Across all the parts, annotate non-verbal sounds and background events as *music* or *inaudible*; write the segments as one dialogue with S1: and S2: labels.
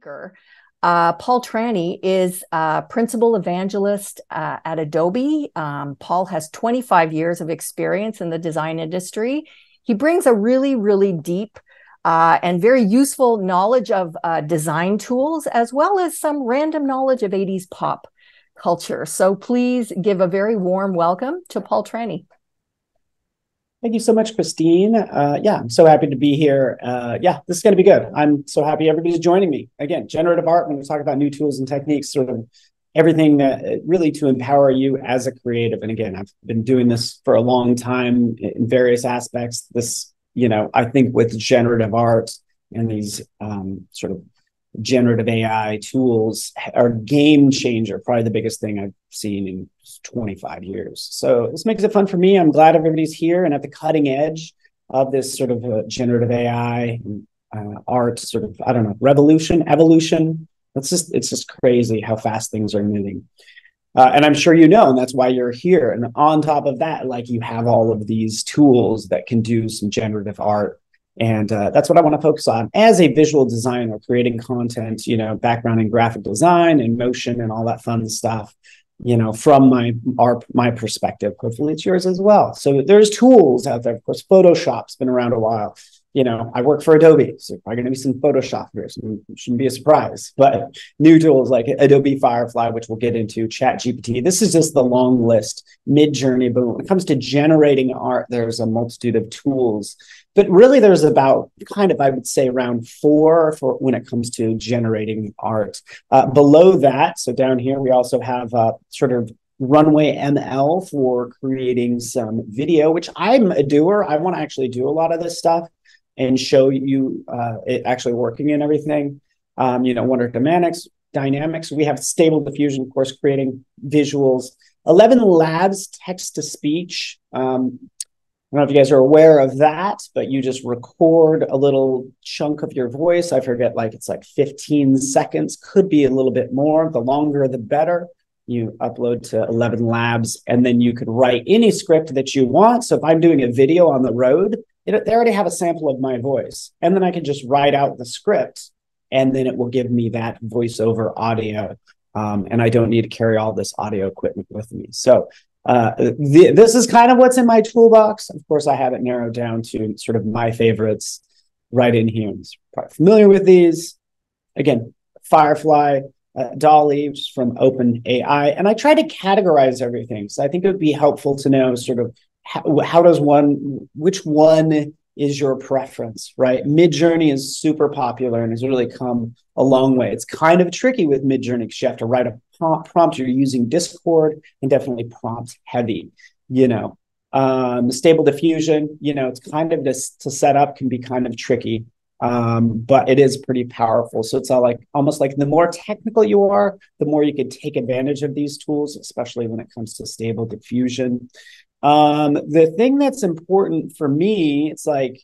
S1: speaker. Uh, Paul Trani is a principal evangelist uh, at Adobe. Um, Paul has 25 years of experience in the design industry. He brings a really, really deep uh, and very useful knowledge of uh, design tools, as well as some random knowledge of 80s pop culture. So please give a very warm welcome to Paul Trani.
S2: Thank you so much, Christine. Uh, yeah, I'm so happy to be here. Uh, yeah, this is going to be good. I'm so happy everybody's joining me. Again, generative art, when we talk about new tools and techniques, sort of everything that uh, really to empower you as a creative. And again, I've been doing this for a long time in various aspects. This, you know, I think with generative art and these um, sort of generative AI tools are game changer, probably the biggest thing I've seen in 25 years. So this makes it fun for me. I'm glad everybody's here and at the cutting edge of this sort of uh, generative AI uh, art sort of, I don't know, revolution, evolution. It's just, it's just crazy how fast things are moving. Uh, and I'm sure you know, and that's why you're here. And on top of that, like you have all of these tools that can do some generative art and uh, that's what I want to focus on as a visual designer, creating content, you know, background in graphic design and motion and all that fun stuff, you know, from my our my perspective. Hopefully it's yours as well. So there's tools out there. Of course, Photoshop's been around a while you know, I work for Adobe, so probably going to be some Photoshop here. So shouldn't be a surprise. But new tools like Adobe Firefly, which we'll get into, ChatGPT. This is just the long list, Midjourney. But when it comes to generating art, there's a multitude of tools. But really, there's about kind of, I would say, around four for when it comes to generating art. Uh, below that, so down here, we also have uh, sort of Runway ML for creating some video, which I'm a doer. I want to actually do a lot of this stuff and show you uh, it actually working and everything. Um, you know, Wonder Dynamics, Dynamics. We have Stable Diffusion, of course, creating visuals. Eleven Labs, text to speech. Um, I don't know if you guys are aware of that, but you just record a little chunk of your voice. I forget, like it's like 15 seconds, could be a little bit more. The longer, the better. You upload to 11 Labs, and then you could write any script that you want. So if I'm doing a video on the road, it, they already have a sample of my voice. And then I can just write out the script and then it will give me that voiceover audio. Um, and I don't need to carry all this audio equipment with me. So uh, the, this is kind of what's in my toolbox. Of course, I have it narrowed down to sort of my favorites right in here. I'm familiar with these. Again, Firefly, uh, DALL-E, which is. And I try to categorize everything. So I think it would be helpful to know sort of how, how does one which one is your preference right? Midjourney is super popular and has really come a long way. It's kind of tricky with midjourney because you have to write a prompt. You're using discord and definitely prompt heavy you know. Um, stable diffusion you know it's kind of just to set up can be kind of tricky um, but it is pretty powerful. So it's all like almost like the more technical you are the more you can take advantage of these tools especially when it comes to stable diffusion um, the thing that's important for me, it's like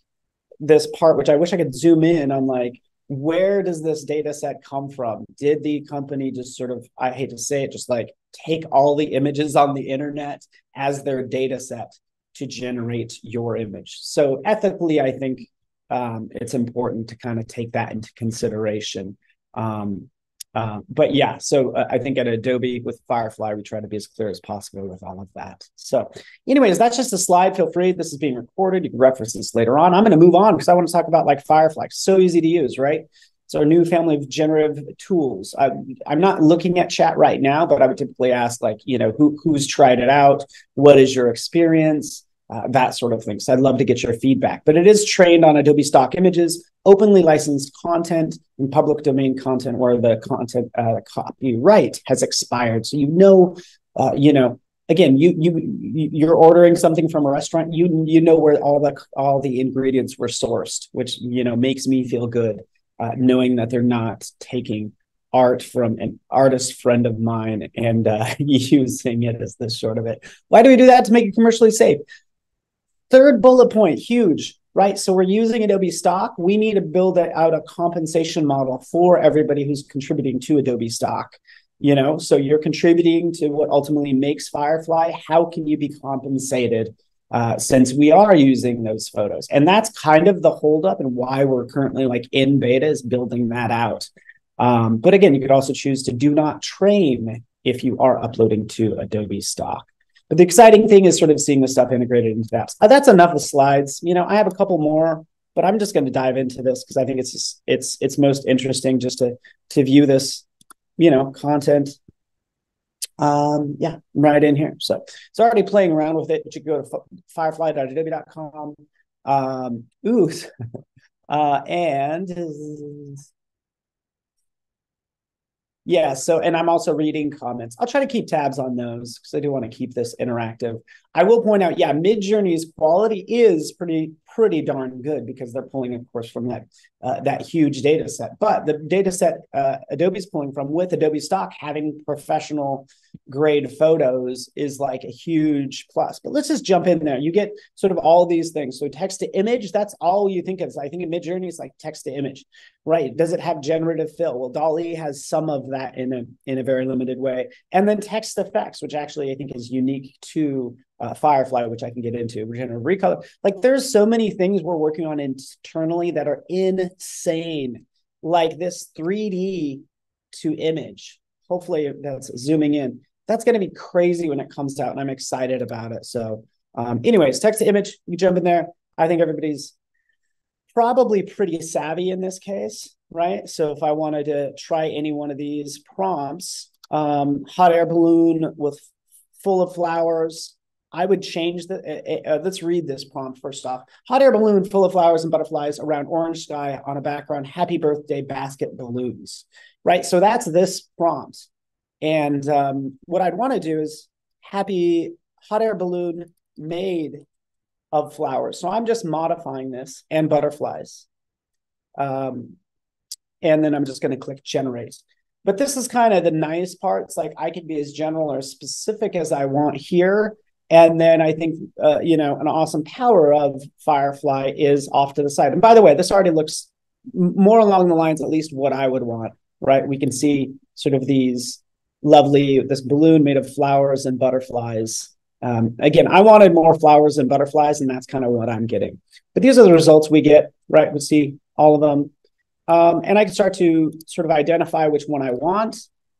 S2: this part, which I wish I could zoom in on like, where does this data set come from? Did the company just sort of, I hate to say it, just like take all the images on the internet as their data set to generate your image? So ethically, I think um, it's important to kind of take that into consideration. Um, uh, but yeah, so uh, I think at Adobe with Firefly, we try to be as clear as possible with all of that. So, anyways, that's just a slide. Feel free. This is being recorded. You can reference this later on. I'm going to move on because I want to talk about like Firefly. So easy to use, right? It's our new family of generative tools. I, I'm not looking at chat right now, but I would typically ask like, you know, who who's tried it out? What is your experience? Uh, that sort of thing. So I'd love to get your feedback. But it is trained on Adobe stock images, openly licensed content, and public domain content where the content uh, copyright has expired. So you know, uh, you know, again, you you you're ordering something from a restaurant. You you know where all the all the ingredients were sourced, which you know makes me feel good uh, knowing that they're not taking art from an artist friend of mine and uh, *laughs* using it as the short of it. Why do we do that? To make it commercially safe. Third bullet point, huge, right? So we're using Adobe Stock. We need to build out a compensation model for everybody who's contributing to Adobe Stock. You know, so you're contributing to what ultimately makes Firefly. How can you be compensated uh, since we are using those photos? And that's kind of the holdup and why we're currently like in beta is building that out. Um, but again, you could also choose to do not train if you are uploading to Adobe stock. But the exciting thing is sort of seeing the stuff integrated into apps. Uh, that's enough of slides. You know, I have a couple more, but I'm just going to dive into this because I think it's just, it's it's most interesting just to to view this, you know, content. Um, yeah, right in here. So it's already playing around with it. You can go to firefly.adobe.com. Um, ooh, *laughs* uh, and yeah, so and I'm also reading comments. I'll try to keep tabs on those because I do want to keep this interactive. I will point out, yeah, Midjourney's quality is pretty pretty darn good because they're pulling, of course, from that uh, that huge data set. But the data set uh, Adobe's pulling from with Adobe Stock having professional grade photos is like a huge plus. But let's just jump in there. You get sort of all these things. So text to image, that's all you think of. I think in Midjourney is like text to image, right? Does it have generative fill? Well, DALL-E has some of that in a in a very limited way, and then text effects, which actually I think is unique to uh, Firefly, which I can get into, regenerative recolor. Like there's so many things we're working on internally that are insane, like this 3D to image. Hopefully that's zooming in. That's going to be crazy when it comes out, and I'm excited about it. So, um, anyways, text to image, you jump in there. I think everybody's probably pretty savvy in this case, right? So if I wanted to try any one of these prompts, um, hot air balloon with full of flowers, I would change the. Uh, uh, let's read this prompt first off. Hot air balloon full of flowers and butterflies around orange sky on a background. Happy birthday basket balloons. Right. So that's this prompt. And um, what I'd want to do is happy hot air balloon made of flowers. So I'm just modifying this and butterflies. Um, and then I'm just going to click generate. But this is kind of the nice part. It's like I can be as general or specific as I want here and then I think, uh, you know, an awesome power of Firefly is off to the side. And by the way, this already looks more along the lines, at least what I would want, right? We can see sort of these lovely, this balloon made of flowers and butterflies. Um, again, I wanted more flowers and butterflies, and that's kind of what I'm getting. But these are the results we get, right? We see all of them. Um, and I can start to sort of identify which one I want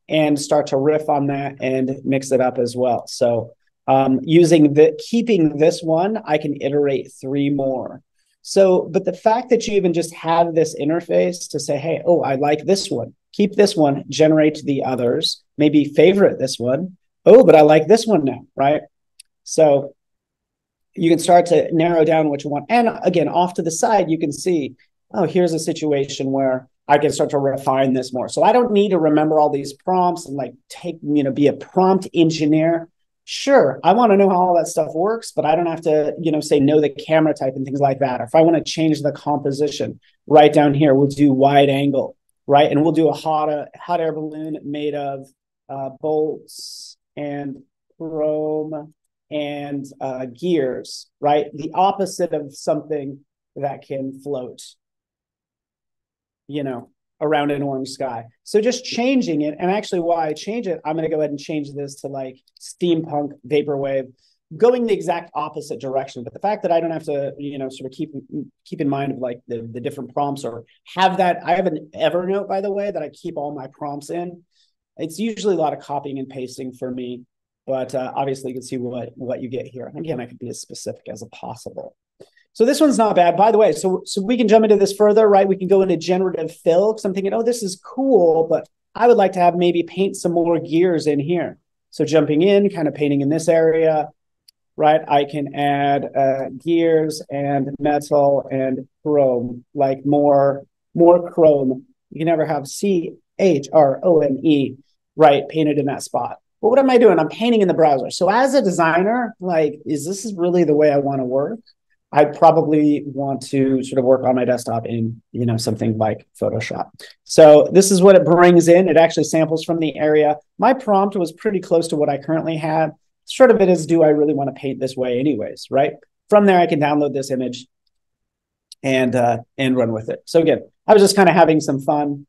S2: and start to riff on that and mix it up as well. So um, using the keeping this one, I can iterate three more. So, but the fact that you even just have this interface to say, hey, oh, I like this one, keep this one, generate the others, maybe favorite this one. Oh, but I like this one now, right? So you can start to narrow down what you want. And again, off to the side, you can see, oh, here's a situation where I can start to refine this more. So I don't need to remember all these prompts and like take, you know, be a prompt engineer sure i want to know how all that stuff works but i don't have to you know say know the camera type and things like that. Or if i want to change the composition right down here we'll do wide angle right? And we'll do a hot uh, hot air balloon made of uh, bolts and chrome and uh, gears right? The opposite of something that can float. You know around an orange sky. So just changing it, and actually why I change it, I'm going to go ahead and change this to like steampunk vaporwave, going the exact opposite direction. But the fact that I don't have to, you know, sort of keep keep in mind of like the the different prompts or have that. I have an Evernote, by the way, that I keep all my prompts in. It's usually a lot of copying and pasting for me, but uh, obviously you can see what what you get here. Again, I could be as specific as possible. So this one's not bad. By the way, so so we can jump into this further, right? We can go into generative fill because I'm thinking, oh, this is cool, but I would like to have maybe paint some more gears in here. So jumping in, kind of painting in this area, right? I can add uh, gears and metal and chrome, like more more chrome. You can never have C H R O M E, right? Painted in that spot. But what am I doing? I'm painting in the browser. So as a designer, like, is this really the way I want to work? I probably want to sort of work on my desktop in, you know, something like Photoshop. So this is what it brings in. It actually samples from the area. My prompt was pretty close to what I currently have. Sort of it is, do I really want to paint this way anyways, right? From there, I can download this image and uh, and run with it. So again, I was just kind of having some fun.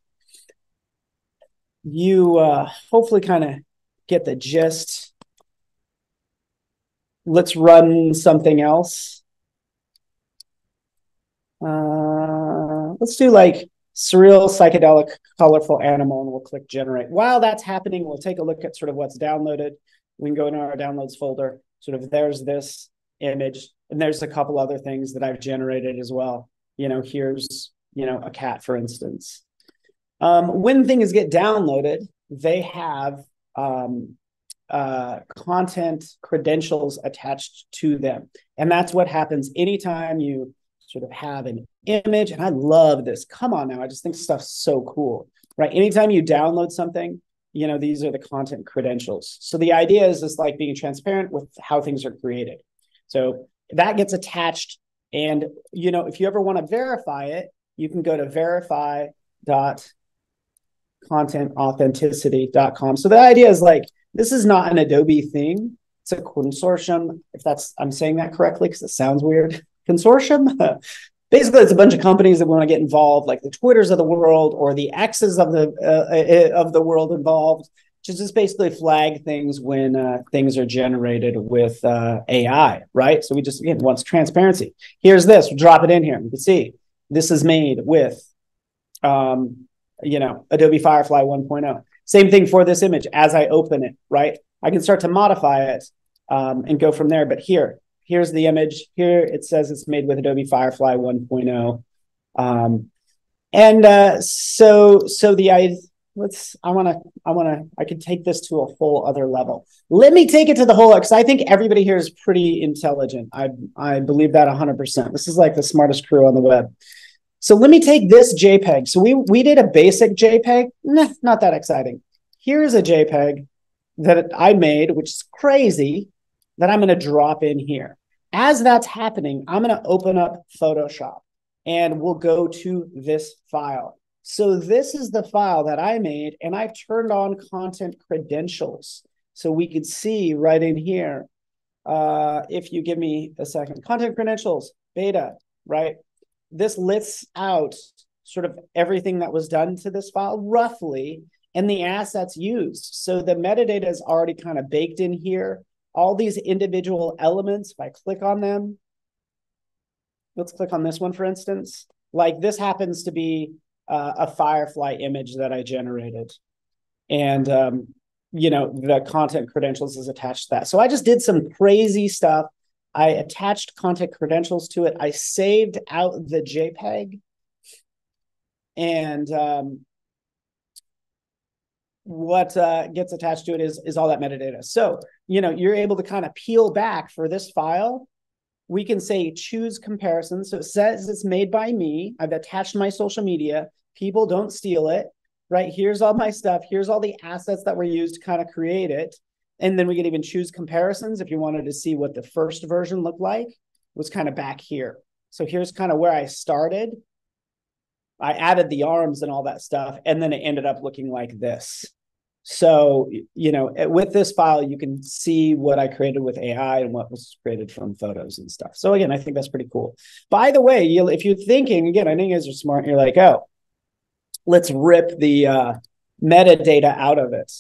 S2: You uh, hopefully kind of get the gist. Let's run something else. Uh, let's do like surreal, psychedelic, colorful animal, and we'll click generate. While that's happening, we'll take a look at sort of what's downloaded. We can go into our downloads folder. Sort of there's this image, and there's a couple other things that I've generated as well. You know, here's, you know, a cat, for instance. Um, when things get downloaded, they have um, uh, content credentials attached to them. And that's what happens anytime you sort of have an image. And I love this. Come on now. I just think stuff's so cool, right? Anytime you download something, you know, these are the content credentials. So the idea is just like being transparent with how things are created. So that gets attached. And, you know, if you ever want to verify it, you can go to verify dot So the idea is like this is not an Adobe thing. It's a consortium. If that's I'm saying that correctly because it sounds weird. Consortium. *laughs* Basically, it's a bunch of companies that want to get involved, like the Twitters of the world or the X's of the uh, uh of the world involved, to just basically flag things when uh, things are generated with uh, AI, right? So we just again wants transparency. Here's this. Drop it in here. You can see this is made with um, you know, Adobe Firefly 1.0. Same thing for this image. As I open it, right, I can start to modify it um, and go from there. But here, here's the image. Here it says it's made with Adobe Firefly 1.0. Um, and uh, so, so the I let's I want to I want to I can take this to a whole other level. Let me take it to the whole because I think everybody here is pretty intelligent. I I believe that 100%. This is like the smartest crew on the web. So let me take this JPEG. So we, we did a basic JPEG, nah, not that exciting. Here's a JPEG that I made, which is crazy, that I'm going to drop in here. As that's happening, I'm going to open up Photoshop and we'll go to this file. So this is the file that I made and I've turned on content credentials. So we could see right in here, uh, if you give me a second, content credentials, beta, right? this lists out sort of everything that was done to this file roughly and the assets used. So the metadata is already kind of baked in here. All these individual elements, if I click on them, let's click on this one, for instance. Like this happens to be uh, a Firefly image that I generated. And, um, you know, the content credentials is attached to that. So I just did some crazy stuff I attached content credentials to it. I saved out the JPEG. And um, what uh, gets attached to it is, is all that metadata. So, you know, you're able to kind of peel back for this file. We can say choose comparison. So it says it's made by me. I've attached my social media. People don't steal it, right? Here's all my stuff. Here's all the assets that were used to kind of create it. And then we can even choose comparisons if you wanted to see what the first version looked like was kind of back here. So here's kind of where I started. I added the arms and all that stuff, and then it ended up looking like this. So, you know, with this file, you can see what I created with AI and what was created from photos and stuff. So again, I think that's pretty cool. By the way, you, if you're thinking, again, I know you guys are smart, you're like, oh, let's rip the uh, metadata out of it.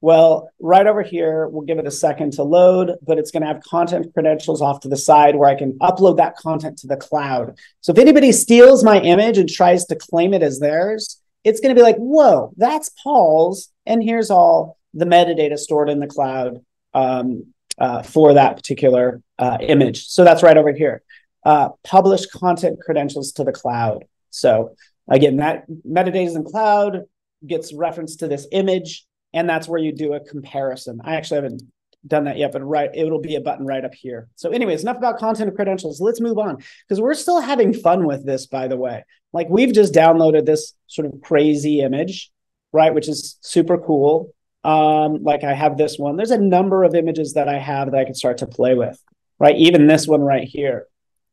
S2: Well, right over here, we'll give it a second to load, but it's going to have content credentials off to the side where I can upload that content to the cloud. So if anybody steals my image and tries to claim it as theirs, it's going to be like, whoa, that's Paul's. And here's all the metadata stored in the cloud um, uh, for that particular uh, image. So that's right over here. Uh, publish content credentials to the cloud. So again, that metadata in cloud, gets reference to this image and that's where you do a comparison. I actually haven't done that yet, but right, it'll be a button right up here. So, anyways, enough about content and credentials. Let's move on because we're still having fun with this, by the way. Like we've just downloaded this sort of crazy image, right, which is super cool. Um, like I have this one. There's a number of images that I have that I can start to play with, right? Even this one right here.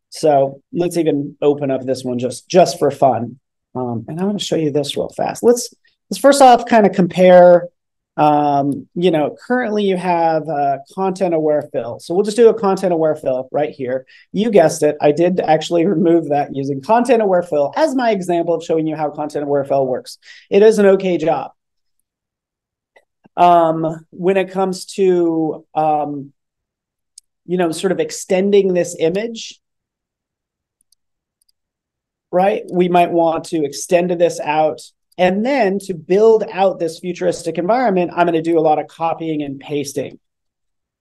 S2: So let's even open up this one just just for fun. Um, and I'm going to show you this real fast. Let's let's first off kind of compare um, you know, currently you have a content aware fill. So we'll just do a content aware fill right here. You guessed it. I did actually remove that using content aware fill as my example of showing you how content aware fill works. It is an okay job. Um, when it comes to, um, you know, sort of extending this image, right? We might want to extend this out. And then to build out this futuristic environment, I'm going to do a lot of copying and pasting,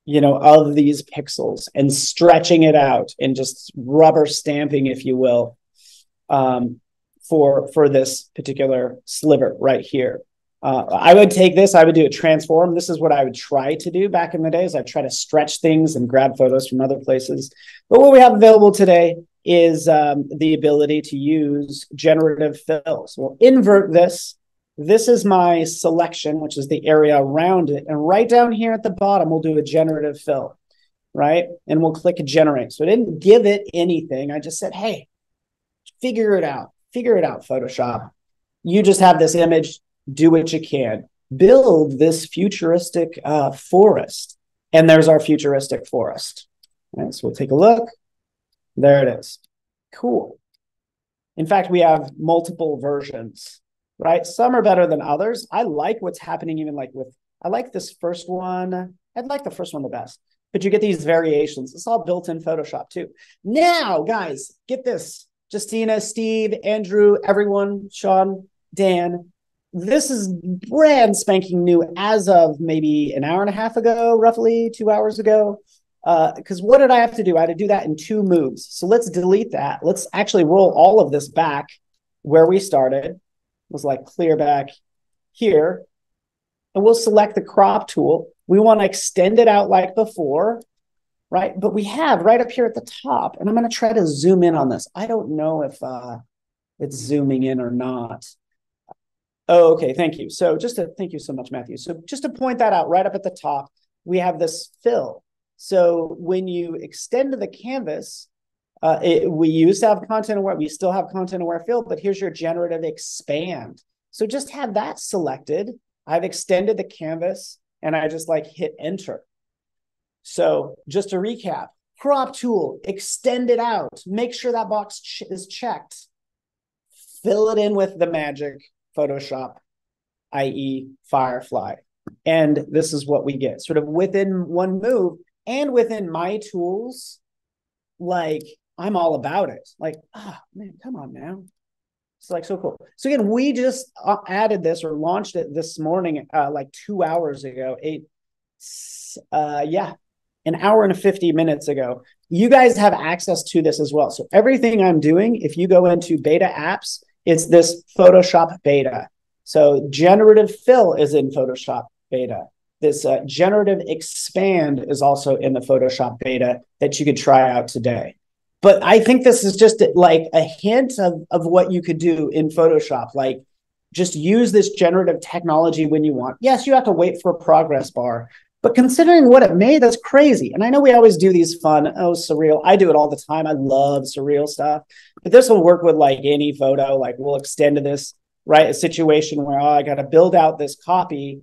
S2: you know, of these pixels and stretching it out and just rubber stamping, if you will, um, for for this particular sliver right here. Uh, I would take this, I would do a transform. This is what I would try to do back in the days. I try to stretch things and grab photos from other places. But what we have available today is um, the ability to use generative fills. We'll invert this. This is my selection, which is the area around it. And right down here at the bottom, we'll do a generative fill, right? And we'll click generate. So I didn't give it anything. I just said, hey, figure it out. Figure it out, Photoshop. You just have this image do what you can. Build this futuristic uh, forest. And there's our futuristic forest. So we'll take a look. There it is. Cool. In fact, we have multiple versions, right? Some are better than others. I like what's happening even like with, I like this first one. I'd like the first one the best, but you get these variations. It's all built in Photoshop too. Now, guys, get this. Justina, Steve, Andrew, everyone, Sean, Dan, this is brand spanking new as of maybe an hour and a half ago, roughly two hours ago. Because uh, what did I have to do? I had to do that in two moves. So let's delete that. Let's actually roll all of this back where we started. It was like clear back here. And we'll select the crop tool. We want to extend it out like before, right? But we have right up here at the top, and I'm going to try to zoom in on this. I don't know if uh, it's zooming in or not. Oh, okay. Thank you. So just to thank you so much, Matthew. So just to point that out right up at the top, we have this fill. So when you extend the canvas, uh, it, we used to have content aware, we still have content aware fill, but here's your generative expand. So just have that selected. I've extended the canvas and I just like hit enter. So just to recap, crop tool, extend it out, make sure that box ch is checked, fill it in with the magic, Photoshop, i.e., Firefly. And this is what we get sort of within one move and within my tools. Like, I'm all about it. Like, ah, oh, man, come on now. It's like so cool. So again, we just uh, added this or launched it this morning, uh, like two hours ago. Eight, uh, yeah, an hour and 50 minutes ago. You guys have access to this as well. So everything I'm doing, if you go into beta apps, it's this Photoshop beta. So generative fill is in Photoshop beta. This uh, generative expand is also in the Photoshop beta that you could try out today. But I think this is just like a hint of, of what you could do in Photoshop. Like just use this generative technology when you want. Yes, you have to wait for a progress bar, but considering what it made, that's crazy. And I know we always do these fun, oh, surreal. I do it all the time. I love surreal stuff. But this will work with like any photo. Like we'll extend to this, right? A situation where, oh, I got to build out this copy,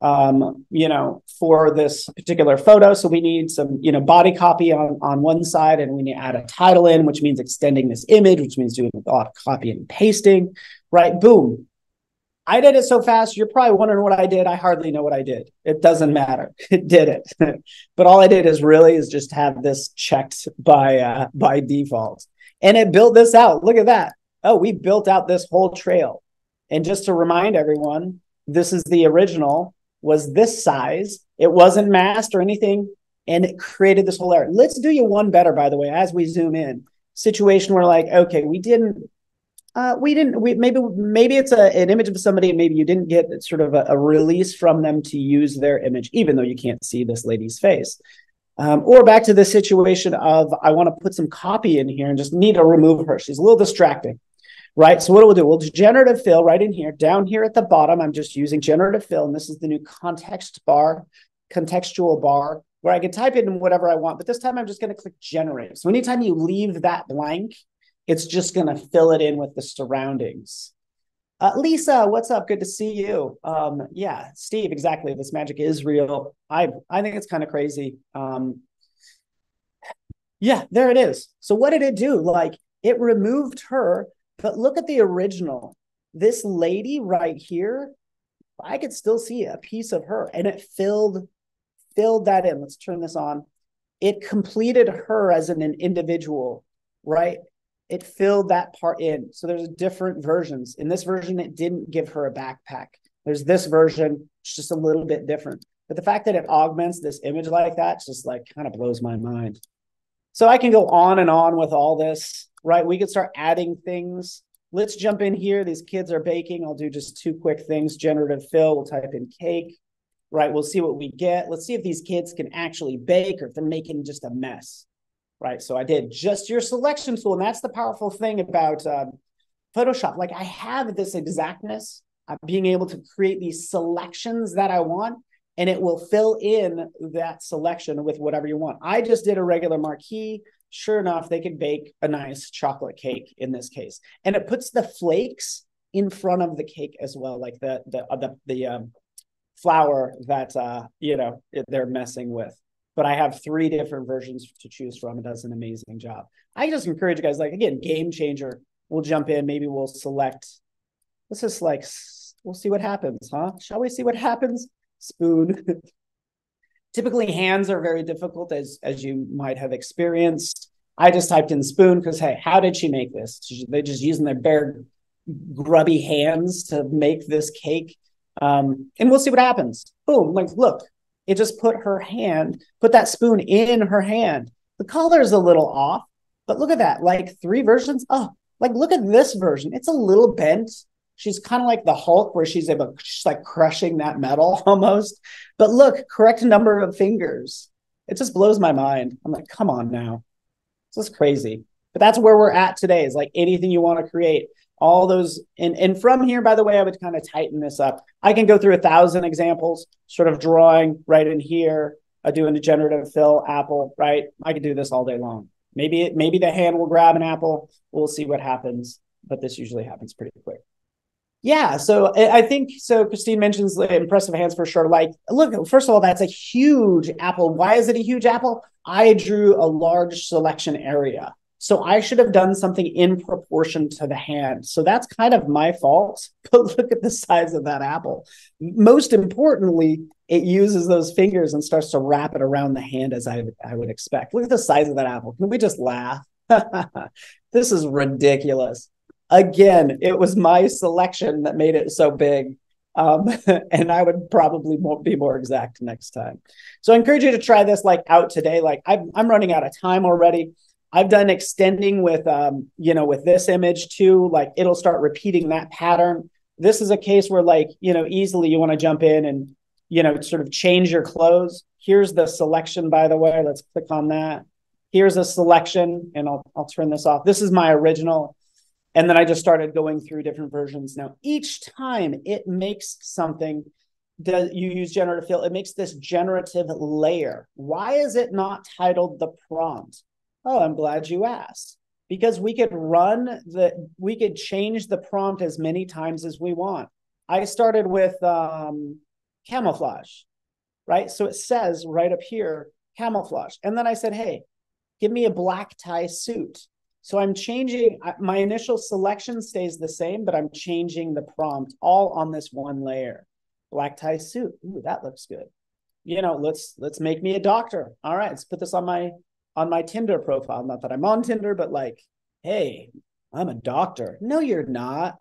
S2: um, you know, for this particular photo. So we need some, you know, body copy on, on one side and we need to add a title in, which means extending this image, which means doing a lot of copy and pasting, right? Boom. I did it so fast. You're probably wondering what I did. I hardly know what I did. It doesn't matter. *laughs* It did it. *laughs* but all I did is really is just have this checked by uh, by default. And it built this out. Look at that. Oh, we built out this whole trail. And just to remind everyone, this is the original was this size. It wasn't masked or anything and it created this whole area. Let's do you one better by the way as we zoom in. Situation where like okay, we didn't uh, we didn't. We maybe maybe it's a, an image of somebody, and maybe you didn't get sort of a, a, release from them to use their image, even though you can't see this lady's face. Um, or back to the situation of I want to put some copy in here and just need to remove her. She's a little distracting, right? So what we'll do, we'll do generative fill right in here. Down here at the bottom, I'm just using generative fill, and this is the new context bar, contextual bar, where I can type in whatever I want. But this time, I'm just going to click generate. So anytime you leave that blank it's just going to fill it in with the surroundings. Uh, Lisa, what's up? Good to see you. Um, yeah, Steve, exactly. This magic is real. I I think it's kind of crazy. Um, yeah, there it is. So what did it do? Like it removed her, but look at the original. This lady right here, I could still see a piece of her, and it filled filled that in. Let's turn this on. It completed her as an, an individual, right? it filled that part in. So there's different versions. In this version, it didn't give her a backpack. There's this version, it's just a little bit different. But the fact that it augments this image like that just like kind of blows my mind. So I can go on and on with all this, right? We could start adding things. Let's jump in here. These kids are baking. I'll do just two quick things. Generative fill, we'll type in cake, right? We'll see what we get. Let's see if these kids can actually bake or if they're making just a mess right? So I did just your selection tool. And that's the powerful thing about um, Photoshop. Like I have this exactness of being able to create these selections that I want, and it will fill in that selection with whatever you want. I just did a regular marquee. Sure enough, they can bake a nice chocolate cake in this case. And it puts the flakes in front of the cake as well, like the the uh, the, the um, flour that uh, you know they're messing with but I have three different versions to choose from. It does an amazing job. I just encourage you guys, like again, game changer. We'll jump in. Maybe we'll select. Let's just like we'll see what happens, huh? Shall we see what happens? Spoon. *laughs* Typically, hands are very difficult, as as you might have experienced. I just typed in spoon because hey, how did she make this? They're just using their bare, grubby hands to make this cake. Um, and we'll see what happens. Boom! Like, look, it just put her hand, put that spoon in her hand. The color is a little off, but look at that. Like three versions. Oh, like look at this version. It's a little bent. She's kind of like the Hulk, where she's able, she's like crushing that metal *laughs* almost. But look, correct number of fingers. It just blows my mind. I'm like, come on now. This is crazy. But that's where we're at today. Is like anything you want to create all those and and from here by the way i would kind of tighten this up i can go through a thousand examples sort of drawing right in here uh, doing a generative fill apple right i could do this all day long maybe it maybe the hand will grab an apple we'll see what happens but this usually happens pretty quick yeah so i think so christine mentions the impressive hands for sure like look first of all that's a huge apple why is it a huge apple i drew a large selection area so I should have done something in proportion to the hand. So that's kind of my fault. *laughs* But look at the size of that apple. Most importantly, it uses those fingers and starts to wrap it around the hand as I, I would expect. Look at the size of that apple. Can we just laugh? *laughs* this is ridiculous. Again, it was my selection that made it so big. Um, *laughs* and I would probably be more exact next time. So I encourage you to try this like out today. Like I'm, I'm running out of time already. I've done extending with, um, you know, with this image too. Like it'll start repeating that pattern. This is a case where, like, you know, easily you want to jump in and, you know, sort of change your clothes. Here's the selection, by the way. Let's click on that. Here's a selection, and I'll I'll turn this off. This is my original. And then I just started going through different versions. Now, each time it makes something that you use generative fill, it makes this generative layer. Why is it not titled the prompt? Oh, I'm glad you asked. Because we could run the, we could change the prompt as many times as we want. I started with um, camouflage, right? So it says right up here, camouflage. And then I said, hey, give me a black tie suit. So I'm changing, my initial selection stays the same, but I'm changing the prompt all on this one layer. Black tie suit. Ooh, that looks good. You know, let's let's make me a doctor. All right, let's put this on my on my Tinder profile. Not that I'm on Tinder, but like, hey, I'm a doctor. No, you're not.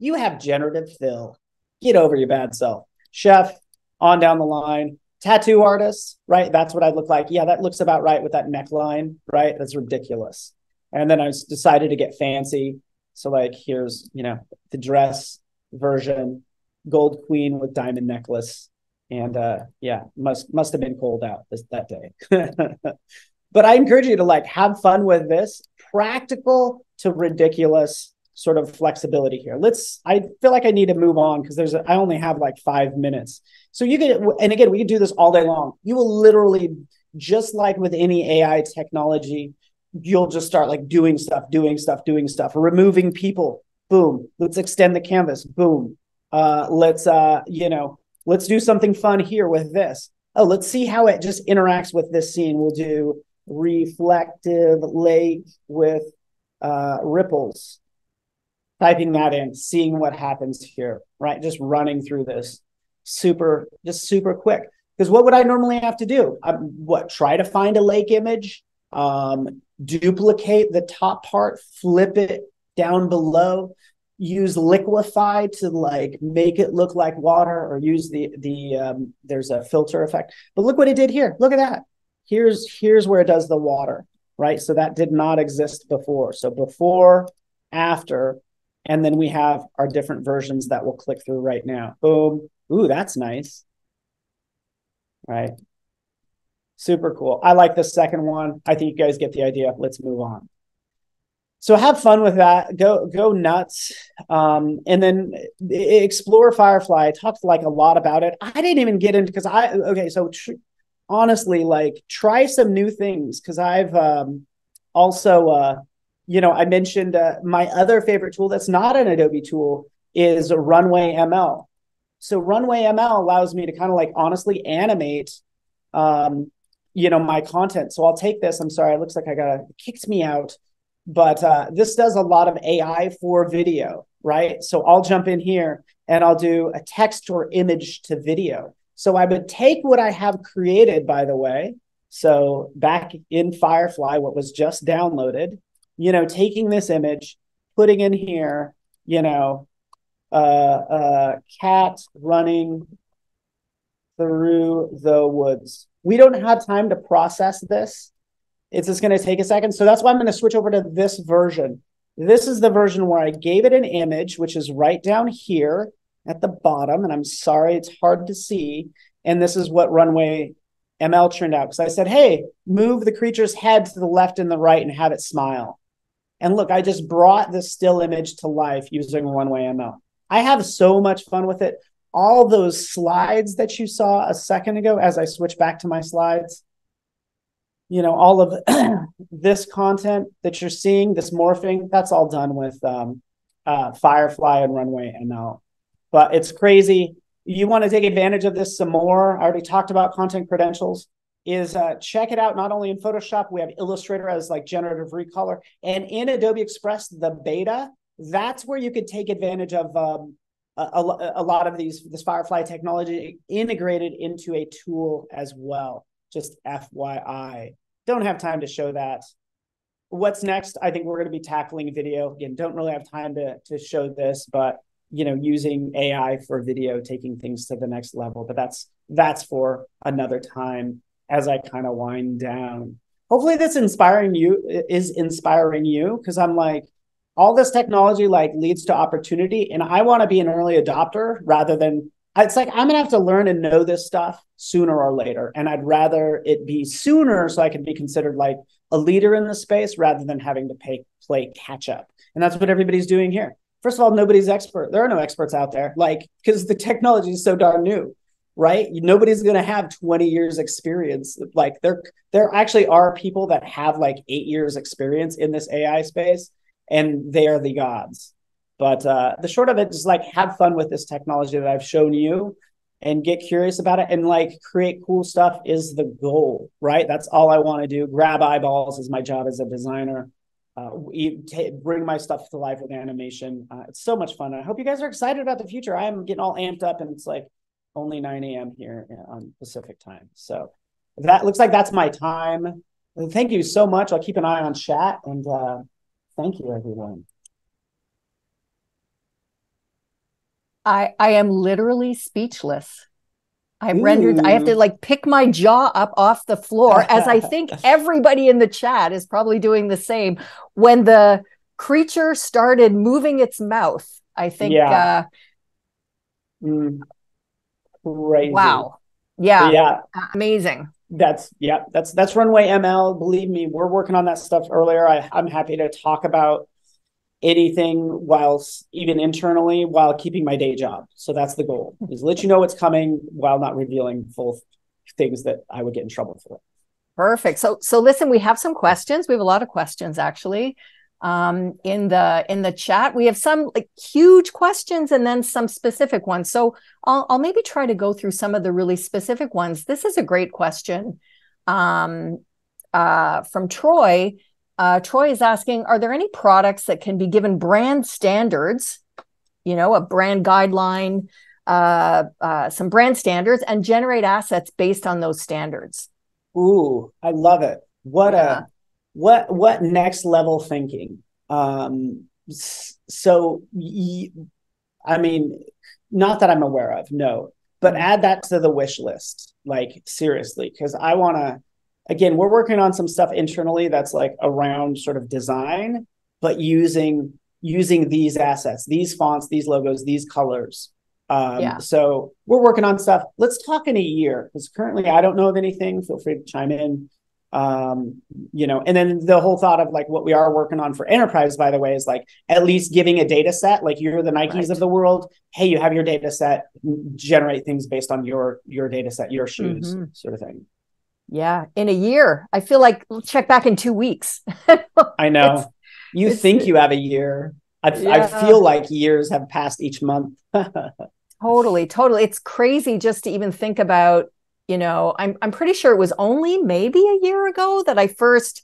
S2: You have generative fill. Get over your bad self. Chef, on down the line. Tattoo artist, right? That's what I look like. Yeah, that looks about right with that neckline, right? That's ridiculous. And then I decided to get fancy. So, like, here's, you know, the dress version, gold queen with diamond necklace. And uh, yeah, must must have been cold out this, that day. *laughs* But I encourage you to like have fun with this practical to ridiculous sort of flexibility here. Let's I feel like I need to move on because there's a, I only have like 5 minutes. So you can and again we can do this all day long. You will literally just like with any AI technology you'll just start like doing stuff, doing stuff, doing stuff, removing people. Boom. Let's extend the canvas. Boom. Uh let's uh you know, let's do something fun here with this. Oh, let's see how it just interacts with this scene. We'll do reflective lake with uh, ripples. Typing that in, seeing what happens here, right? Just running through this super, just super quick. Because what would I normally have to do? I'm, what, try to find a lake image? um, duplicate the top part, flip it down below, use liquify to like make it look like water or use the the um, there's a filter effect. But look what it did here. Look at that. Here's here's where it does the water right? So that did not exist before. So before after and then we have our different versions that we'll click through right now. Boom. Ooh that's nice. Right super cool. I like the second one. I think you guys get the idea. Let's move on. So have fun with that. Go go nuts. Um, and then explore firefly. I talked like a lot about it. I didn't even get into because i okay so tr- honestly like try some new things because i've um, also uh, you know i mentioned uh, my other favorite tool that's not an adobe tool is runway ml so runway ml allows me to kind of like honestly animate um, you know my content so i'll take this i'm sorry it looks like i got kicked me out but uh, this does a lot of AI for video, right? So I'll jump in here and I'll do a text or image to video. So I would take what I have created, by the way. So back in Firefly, what was just downloaded, you know, taking this image, putting in here, you know, uh, uh, cat running through the woods. We don't have time to process this it's just going to take a second. So that's why I'm going to switch over to this version. This is the version where I gave it an image, which is right down here at the bottom. And I'm sorry, it's hard to see. And this is what Runway ML turned out. Because I said, hey, move the creature's head to the left and the right and have it smile. And look, I just brought this still image to life using Runway ML. I have so much fun with it. All those slides that you saw a second ago as I switch back to my slides, you know all of *clears throat* this content that you're seeing this morphing that's all done with um, uh, firefly and runway ml but it's crazy. You want to take advantage of this some more? I already talked about content credentials. Is uh, check it out not only in photoshop we have illustrator as like generative recolor. And in adobe express the beta that's where you could take advantage of um, a, a, lot of these this firefly technology integrated into a tool as well just fyi don't have time to show that. What's next? I think we're going to be tackling video. Again, don't really have time to, to show this, but you know, using AI for video, taking things to the next level. But that's that's for another time as I kind of wind down. Hopefully this inspiring you is inspiring you because I'm like, all this technology like leads to opportunity and i want to be an early adopter rather than it's like I'm gonna have to learn and know this stuff sooner or later, and I'd rather it be sooner so I can be considered like a leader in the space rather than having to pay play catch up. And that's what everybody's doing here. First of all, nobody's expert. There are no experts out there, like because the technology is so darn new, right? Nobody's gonna have 20 years experience. Like there, there actually are people that have like eight years experience in this AI space, and they are the gods but uh, the short of it is like have fun with this technology that I've shown you and get curious about it and like create cool stuff is the goal, right? That's all I want to do. Grab eyeballs is my job as a designer. Uh, t- bring my stuff to life with animation. Uh, it's so much fun. I hope you guys are excited about the future. I am getting all amped up, and it's like only 9 a.m. here uh, on Pacific time. So that looks like that's my time. Thank you so much. I'll keep an eye on chat and uh, thank you, everyone.
S1: I I am literally speechless. I'm Ooh. rendered. I have to like pick my jaw up off the floor, as I think *laughs* everybody in the chat is probably doing the same. When the creature started moving its mouth, I think. Yeah.
S2: Uh, mm. Crazy.
S1: Wow. Yeah. Yeah. Amazing.
S2: That's yeah. That's that's Runway ML. Believe me, we're working on that stuff earlier. I, I'm happy to talk about anything whilst even internally while keeping my day job. So that's the goal is let you know what's coming while not revealing full things that I would get in trouble for.
S1: Perfect. So so listen, we have some questions. We have a lot of questions actually. Um, in the in the chat, we have some like huge questions and then some specific ones. So I'll I'll maybe try to go through some of the really specific ones. This is a great question um, uh, from Troy uh, Troy is asking Are there any products that can be given brand standards, you know, a brand guideline, uh, uh, some brand standards, and generate assets based on those standards?
S2: Ooh, I love it. What yeah. a what what next level thinking? Um, so, I mean, not that I'm aware of, no, but add that to the wish list, like seriously, because I want to. Again, we're working on some stuff internally that's like around sort of design, but using using these assets, these fonts, these logos, these colors. Um, yeah. So we're working on stuff. Let's talk in a year because currently I don't know of anything. Feel free to chime in um you know and then the whole thought of like what we are working on for enterprise by the way is like at least giving a data set. Like you're the nikes right. of the world. Hey you have your data set. Generate things based on your your data set your shoes mm-hmm. sort of thing.
S1: Yeah. In a year. I feel like check back in two weeks. *laughs*
S2: I know. It's, you it's, think you have a year. I, yeah. I feel like years have passed each month. *laughs*
S1: Totally totally. It's crazy just to even think about you know i'm i'm pretty sure it was only maybe a year ago that i first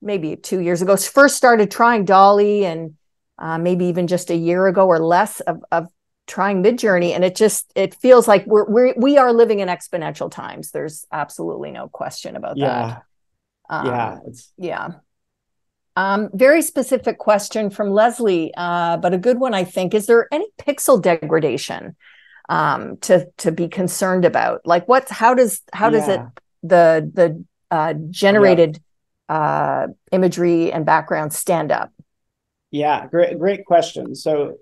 S1: maybe 2 years ago first started trying DALL-E and uh, maybe even just a year ago or less of of trying midjourney and it just it feels like we're, we're we are living in exponential times there's absolutely no question about
S2: yeah.
S1: that
S2: um, yeah
S1: yeah um, very specific question from Leslie, uh, but a good one, I think. Is there any pixel degradation um, to to be concerned about? Like, what's How does how yeah. does it the the uh, generated yeah. uh, imagery and background stand up?
S2: Yeah, great great question. So,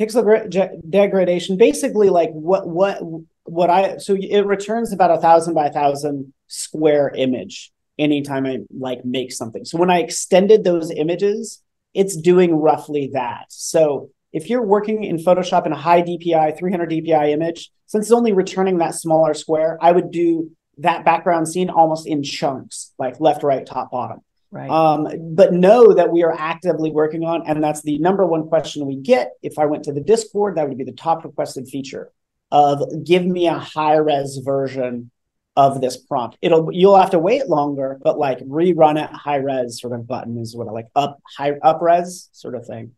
S2: pixel degradation, basically, like what what what I so it returns about a thousand by a thousand square image anytime I like make something. So when I extended those images, it's doing roughly that. So if you're working in Photoshop in a high DPI, 300 DPI image, since it's only returning that smaller square, I would do that background scene almost in chunks, like left, right, top, bottom.
S1: Right.
S2: Um, but know that we are actively working on, and that's the number one question we get. If I went to the Discord, that would be the top requested feature of give me a high res version of this prompt. It'll you'll have to wait longer, but like rerun it high res sort of button is what I like up high up res sort of thing.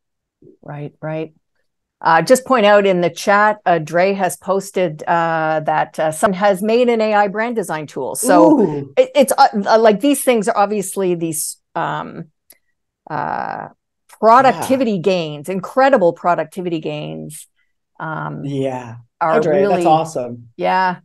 S1: Right, right. Uh, just point out in the chat, uh, Dre has posted uh, that uh, someone has made an AI brand design tool. So it, it's uh, uh, like these things are obviously these um, uh, productivity yeah. gains, incredible productivity gains.
S2: Um, yeah, Dre, really that's awesome.
S1: Yeah.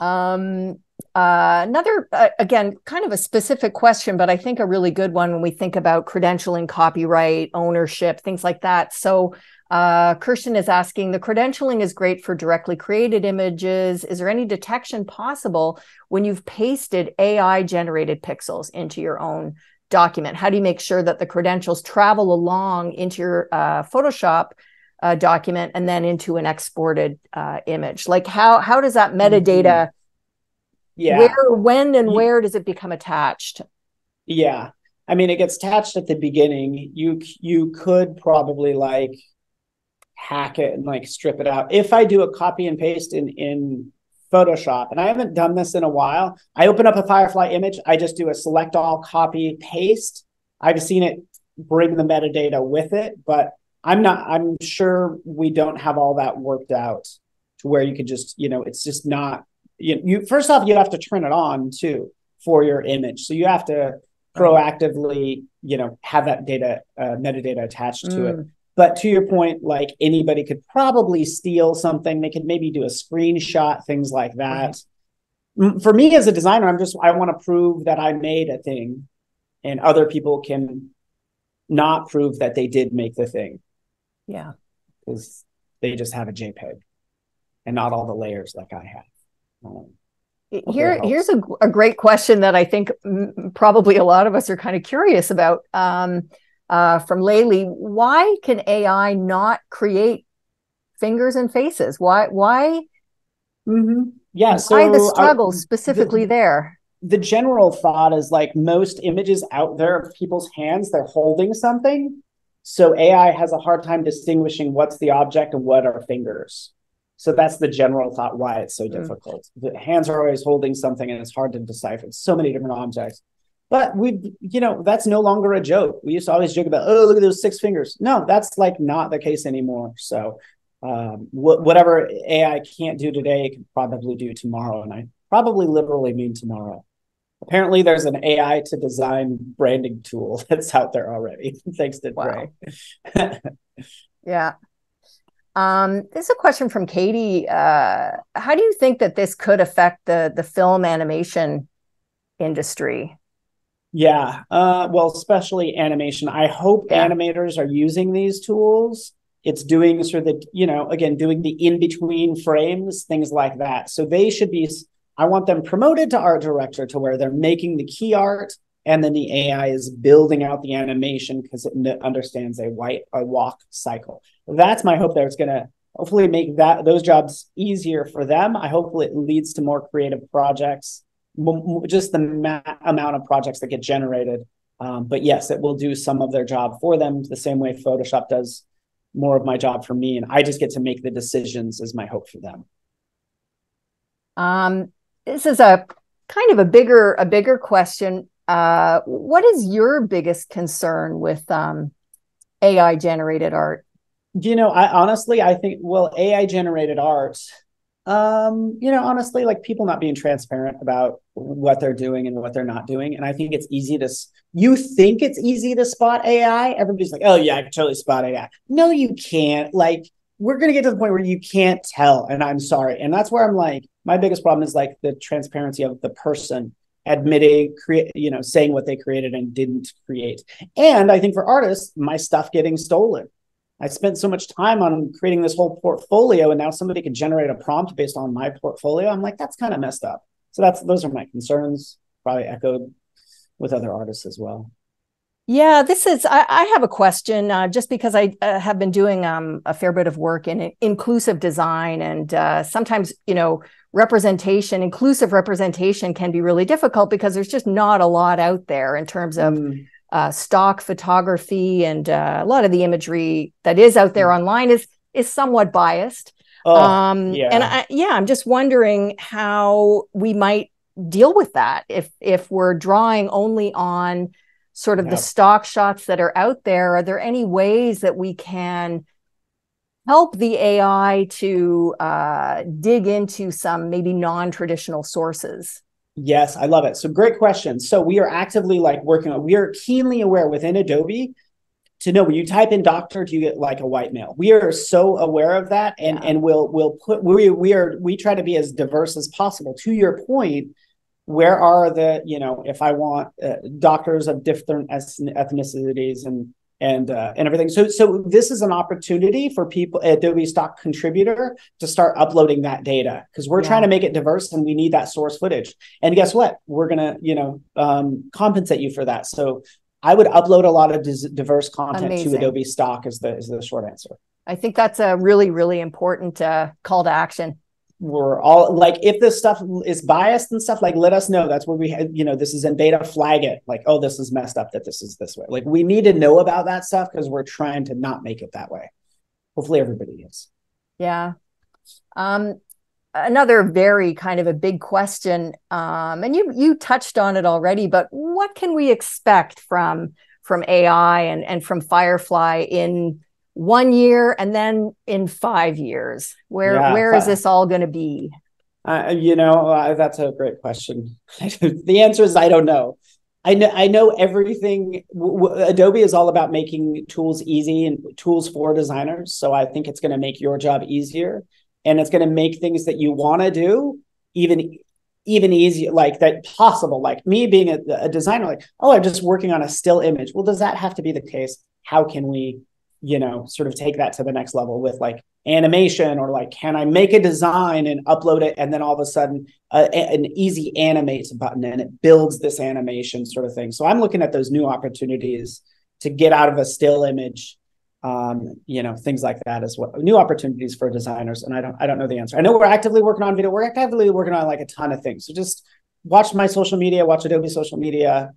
S1: Um, another, again, kind of a specific question, but I think a really good one when we think about credentialing, copyright, ownership, things like that. So uh, Kirsten is asking the credentialing is great for directly created images. Is there any detection possible when you've pasted AI generated pixels into your own document? How do you make sure that the credentials travel along into your uh, Photoshop uh, document and then into an exported uh, image? Like how how does that metadata? Yeah. Where, when, and where does it become attached?
S2: Yeah. I mean, it gets attached at the beginning. You you could probably like hack it and like strip it out. If I do a copy and paste in in Photoshop, and I haven't done this in a while, I open up a Firefly image, I just do a select all, copy, paste. I've seen it bring the metadata with it, but I'm not. I'm sure we don't have all that worked out to where you could just, you know, it's just not. You, you first off, you have to turn it on too for your image, so you have to proactively, you know, have that data uh, metadata attached to mm. it. But to your point, like anybody could probably steal something. They could maybe do a screenshot, things like that. Right. For me as a designer, I'm just I want to prove that I made a thing, and other people can not prove that they did make the thing.
S1: Yeah,
S2: because they just have a JPEG, and not all the layers like I have.
S1: Here, here's a, a great question that I think probably a lot of us are kind of curious about. Um, uh, from Laylee, why can AI not create fingers and faces? Why? Why?
S2: Mm-hmm. Yeah. Why
S1: the struggle uh, specifically the, there?
S2: The general thought is like most images out there of people's hands, they're holding something. So AI has a hard time distinguishing what's the object and what are fingers. So that's the general thought why it's so mm. difficult. The hands are always holding something and it's hard to decipher. so many different objects. But we, you know, that's no longer a joke. We used to always joke about, oh, look at those six fingers. No, that's like not the case anymore. So, um, wh- whatever AI can't do today, it can probably do tomorrow, and I probably literally mean tomorrow. apparently there's an AI to design branding tool *laughs* that's out there already, *laughs* thanks to wow.
S1: Dre. *laughs* yeah. Um, is a question from Katie. Uh, how do you think that this could affect the the film animation industry?
S2: Yeah, uh, well, especially animation. I hope yeah. animators are using these tools. It's doing sort of the, you know, again, doing the in between frames, things like that. So they should be I want them promoted to art director to where they're making the key art and then the AI is building out the animation because it understands a white a walk cycle. That's my hope there. It's going to hopefully make that those jobs easier for them. I hope it leads to more creative projects, just the ma- amount of projects that get generated. Um, but yes, it will do some of their job for them the same way Photoshop does more of my job for me, and I just get to make the decisions. Is my hope for them.
S1: Um, this is a kind of a bigger a bigger question. Uh, what is your biggest concern with um, AI generated art?
S2: You know, I honestly I think well, AI generated art. Um, you know, honestly, like people not being transparent about what they're doing and what they're not doing. And I think it's easy to you think it's easy to spot AI. Everybody's like, oh yeah, I can totally spot AI. No, you can't. Like, we're gonna get to the point where you can't tell. And I'm sorry. And that's where I'm like, my biggest problem is like the transparency of the person admitting create you know saying what they created and didn't create. And i think for artists my stuff getting stolen. I spent so much time on creating this whole portfolio and now somebody can generate a prompt based on my portfolio. I'm like that's kind of messed up. So that's those are my concerns probably echoed with other artists as well
S1: yeah, this is. I, I have a question uh, just because I uh, have been doing um, a fair bit of work in inclusive design, and uh, sometimes, you know, representation, inclusive representation can be really difficult because there's just not a lot out there in terms of mm. uh, stock photography and uh, a lot of the imagery that is out there mm. online is is somewhat biased. Oh, um, yeah. And I, yeah, I'm just wondering how we might deal with that if if we're drawing only on sort of the stock shots that are out there. Are there any ways that we can help the AI to uh, dig into some maybe non-traditional sources?
S2: Yes, I love it. So great question. So we are actively like working on, we are keenly aware within Adobe to know when you type in doctor, do you get like a white male? We are so aware of that and, yeah. and we'll, we'll put, we, we are, we try to be as diverse as possible. To your point, where are the, you know, if I want uh, doctors of different ethnicities and and uh, and everything. So so this is an opportunity for people Adobe Stock contributor to start uploading that data because we're yeah. trying to make it diverse and we need that source footage. And guess what? We're gonna you know um, compensate you for that. So I would upload a lot of diverse content Amazing. to Adobe Stock. Is the is the short answer.
S1: I think that's a really really important uh, call to action
S2: we're all like if this stuff is biased and stuff like let us know. That's where we had you know this is in beta flag it. Like oh this is messed up that this is this way. Like we need to know about that stuff because we're trying to not make it that way. Hopefully everybody is.
S1: Yeah. Um another very kind of a big question um and you you touched on it already but what can we expect from from ai and and from firefly in one year and then in five years where yeah, where is this all going to be
S2: uh, you know uh, that's a great question *laughs* the answer is i don't know I know, I know everything. W- w- Adobe is all about making tools easy and tools for designers. So I think it's going to make your job easier, and it's going to make things that you want to do even even easier, like that possible. Like me being a, a designer, like oh, I'm just working on a still image. Well, does that have to be the case? How can we you know sort of take that to the next level with like animation or like can i make a design and upload it and then all of a sudden uh, an easy animate button and it builds this animation sort of thing. So i'm looking at those new opportunities to get out of a still image um, you know things like that as well. New opportunities for designers and i don't i don't know the answer. I know we're actively working on video. We're actively working on like a ton of things. So just watch my social media watch adobe social media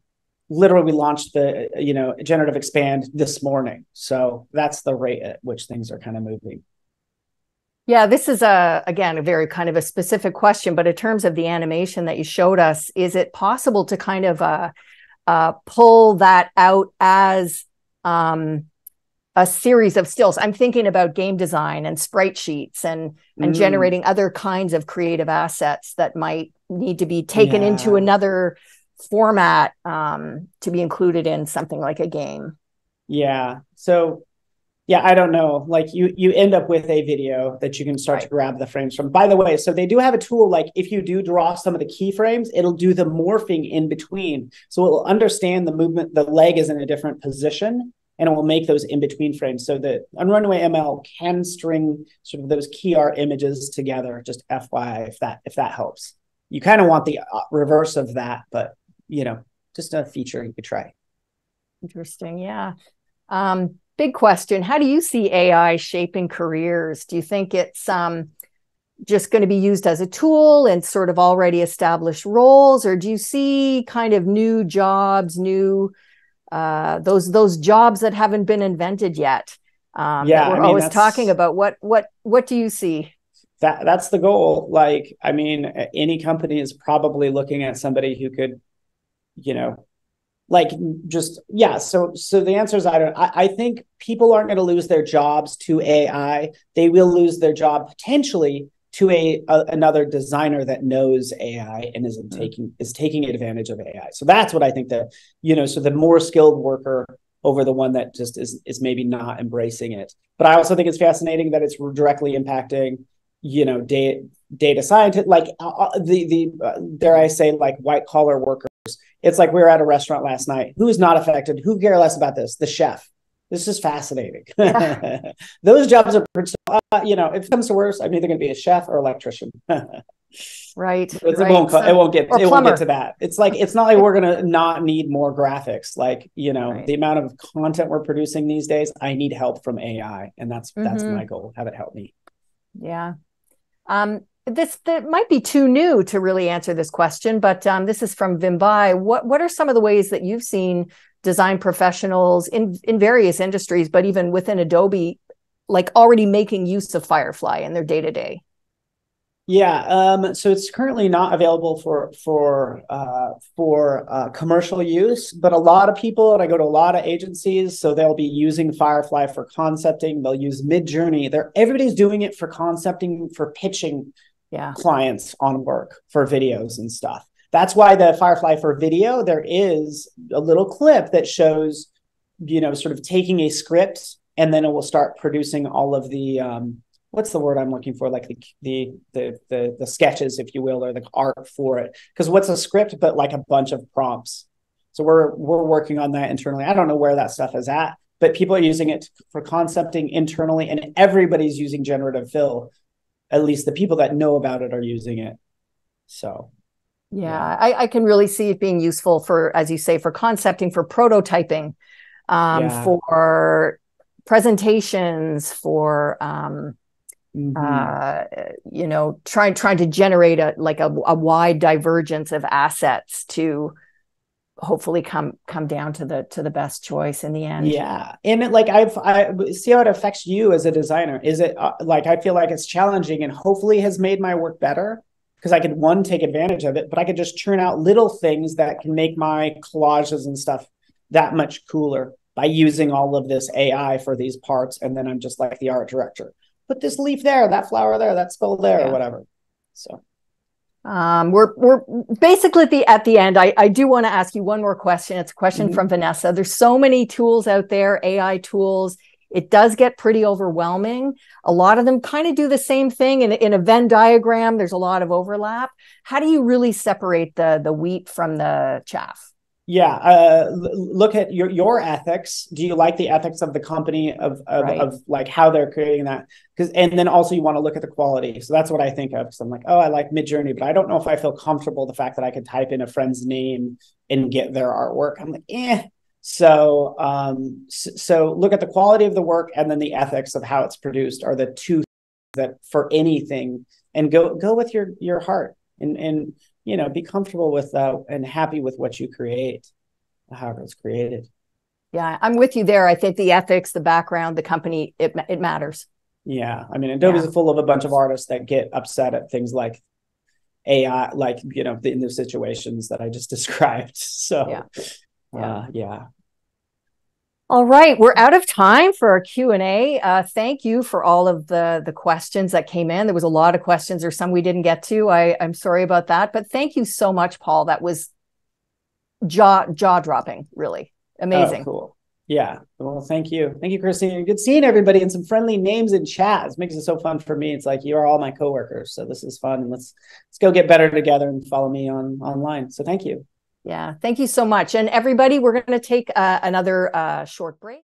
S2: literally we launched the you know generative expand this morning so that's the rate at which things are kind of moving
S1: yeah this is a again a very kind of a specific question but in terms of the animation that you showed us is it possible to kind of uh, uh, pull that out as um, a series of stills i'm thinking about game design and sprite sheets and and mm. generating other kinds of creative assets that might need to be taken yeah. into another format um, to be included in something like a game?
S2: Yeah. So yeah, I don't know. Like you you end up with a video that you can start right. to grab the frames from. By the way, so they do have a tool like if you do draw some of the keyframes, it'll do the morphing in between. So it'll understand the movement, the leg is in a different position and it will make those in between frames. So the Runway ML can string sort of those key art images together. Just FYI, if that if that helps. You kind of want the uh, reverse of that, but you know, just a feature you could try.
S1: Interesting, yeah. Um, big question: How do you see AI shaping careers? Do you think it's um, just going to be used as a tool and sort of already established roles, or do you see kind of new jobs, new uh, those those jobs that haven't been invented yet. Um, yeah, we're I mean, always talking about. What what what do you see?
S2: That that's the goal. Like, I mean, any company is probably looking at somebody who could, you know, like just yeah. So so the answer is I don't. I, I think people aren't going to lose their jobs to AI. They will lose their job potentially to a, a, another designer that knows AI and is mm-hmm. taking is taking advantage of AI. So that's what I think that you know. So the more skilled worker over the one that just is is maybe not embracing it. But I also think it's fascinating that it's directly impacting you know data data scientist, like uh, uh, the the uh, dare I say like white collar workers. It's like we were at a restaurant last night. Who is not affected? Who care less about this? The chef this is fascinating. Yeah. *laughs* Those jobs are, uh, you know, if it comes to worse, I'm either going to be a chef or electrician. *laughs*
S1: right.
S2: It,
S1: right.
S2: won't. So, it won't get. It won't get to that. It's like it's not like we're going to not need more graphics. Like you know, right. the amount of content we're producing these days, I need help from AI, and that's mm-hmm. that's my goal. Have it help me.
S1: Yeah. Um, this that might be too new to really answer this question, but um, this is from Vimbai. What what are some of the ways that you've seen design professionals in in various industries, but even within Adobe, like already making use of Firefly in their day to day?
S2: Yeah, um, so it's currently not available for for uh, for uh, commercial use, but a lot of people, and I go to a lot of agencies, so they'll be using Firefly for concepting. They'll use Midjourney. They're everybody's doing it for concepting, for pitching yeah. clients on work for videos and stuff. That's why the Firefly for video, there is a little clip that shows, you know, sort of taking a script and then it will start producing all of the um, what's the word I'm looking for, like the the the the, the sketches, if you will, or the art for it. Because what's a script but like a bunch of prompts? So we're we're working on that internally. I don't know where that stuff is at, but people are using it for concepting internally, and everybody's using generative fill. At least the people that know about it are using it. So
S1: yeah, I, I, can really see it being useful for, as you say, for concepting, for prototyping, um, yeah. for presentations, for um, mm-hmm. uh, you know, trying trying to generate a like a, a wide divergence of assets to hopefully come come down to the to the best choice in the end
S2: yeah and it, like i've i see how it affects you as a designer is it uh, like i feel like it's challenging and hopefully has made my work better because I could one take advantage of it, but I could just churn out little things that can make my collages and stuff that much cooler by using all of this AI for these parts. And then I'm just like the art director. Put this leaf there, that flower there, that spell there, yeah. or whatever. So
S1: um, we're we're basically at the at the end. I, I do want to ask you one more question. It's a question mm-hmm. from Vanessa. There's so many tools out there, AI tools it does get pretty overwhelming. A lot of them kind of do the same thing in, in a Venn diagram. There's a lot of overlap. How do you really separate the the wheat from the chaff?
S2: Yeah, uh, look at your your ethics. Do you like the ethics of the company of of, right. of like how they're creating that? Because and then also you want to look at the quality. So that's what I think of. Because I'm like, oh, I like Midjourney, but I don't know if I feel comfortable the fact that I could type in a friend's name and get their artwork. I'm like, eh, so, um, so look at the quality of the work and then the ethics of how it's produced are the two that for anything, and go go with your your heart and and you know be comfortable with uh, and happy with what you create, however it's created.
S1: Yeah, I'm with you there. I think the ethics, the background, the company, it it matters.
S2: Yeah, I mean, Adobe's yeah. full of a bunch of artists that get upset at things like AI, like you know, in those situations that I just *laughs* described. So, yeah, yeah. Uh, yeah.
S1: All right, we're out of time for our Q and A. Uh, thank you for all of the the questions that came in. There was a lot of questions, or some we didn't get to. I, I'm sorry about that, but thank you so much, Paul. That was jaw jaw dropping. Really amazing.
S2: Oh, cool. Yeah. Well, thank you. Thank you, Christine. Good seeing everybody and some friendly names in chat. It makes it so fun for me. It's like you are all my coworkers. So this is fun. Let's let's go get better together and follow me on online. So thank you.
S1: Yeah. Thank you so much. And everybody, we're going to take uh, another uh, short break.